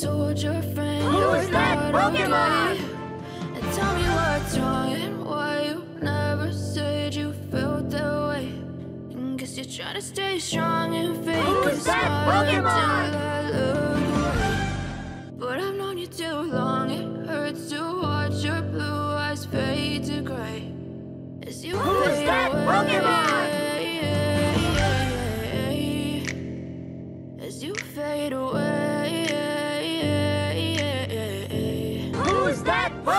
told your friend Who's you're that Pokemon? And tell me what's wrong and why you never said you felt that way. And guess you're trying to stay strong and fake Who's that Pokemon?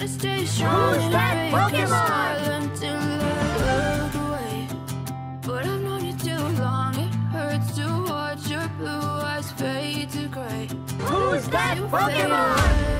guess you're trying to stay strong Who's that Pokemon? smile look away. But I've known you too long. It hurts to watch your blue eyes fade to gray. Who's that Pokemon?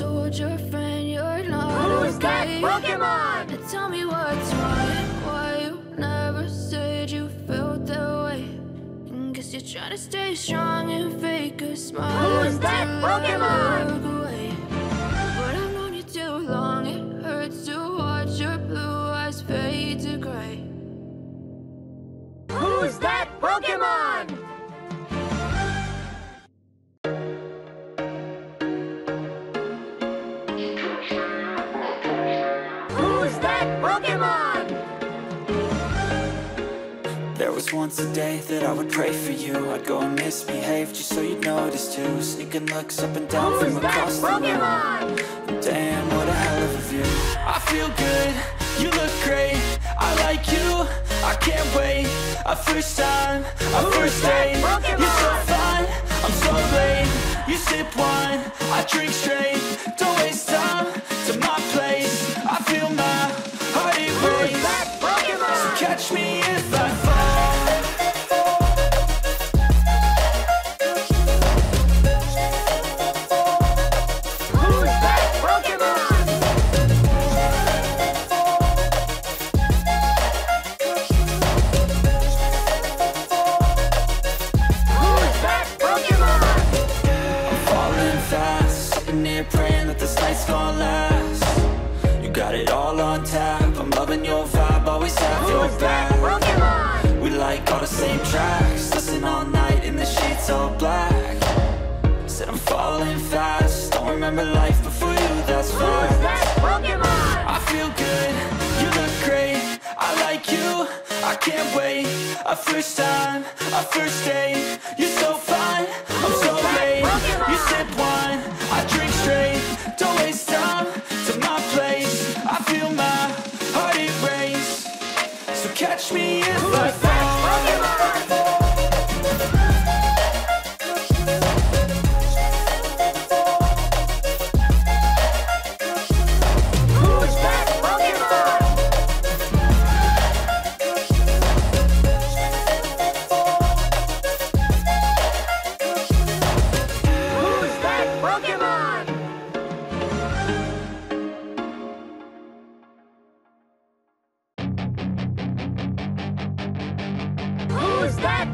told your friend you're not Who's that. Pokemon? And tell me what's wrong why you never said you felt that way. And guess you're trying to stay strong and fake a smile Who's that Pokemon? away. But I've known you too long. It hurts to watch your blue eyes fade to gray. Who's that Pokemon? Was once a day that I would pray for you. I'd go and misbehave just so you'd notice too. Sneaking looks up and down Who's from across the room? Damn, what a hell of a view. I feel good, you look great. I like you, I can't wait. A first time, a Who's first date. You're so fun, I'm so late. You sip wine, I drink straight. Don't waste time tracks. Listen all night in the sheets all black. Said I'm falling fast. Don't remember life before you, that's Who's fine. that Pokemon? I feel good, you look great. I like you, I can't wait. A first time, a first date. You're so fine, I'm so late. You sip wine, I drink straight. Don't waste time to my place. I feel my heart erase. So catch me if I fall.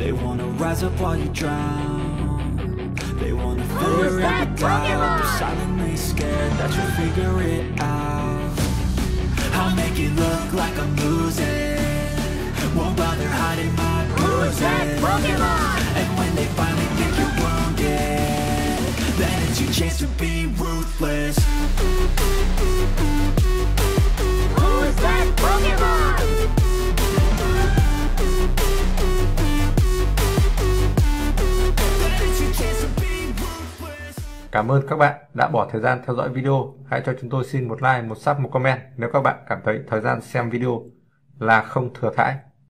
they wanna rise up while you drown. They wanna fill your that with doubt They're silently scared that you'll figure it out. I'll make it look like I'm losing. Won't bother hiding my bruises Cảm ơn các bạn đã bỏ thời gian theo dõi video. Hãy cho chúng tôi xin một like, một sub, một comment nếu các bạn cảm thấy thời gian xem video là không thừa thãi.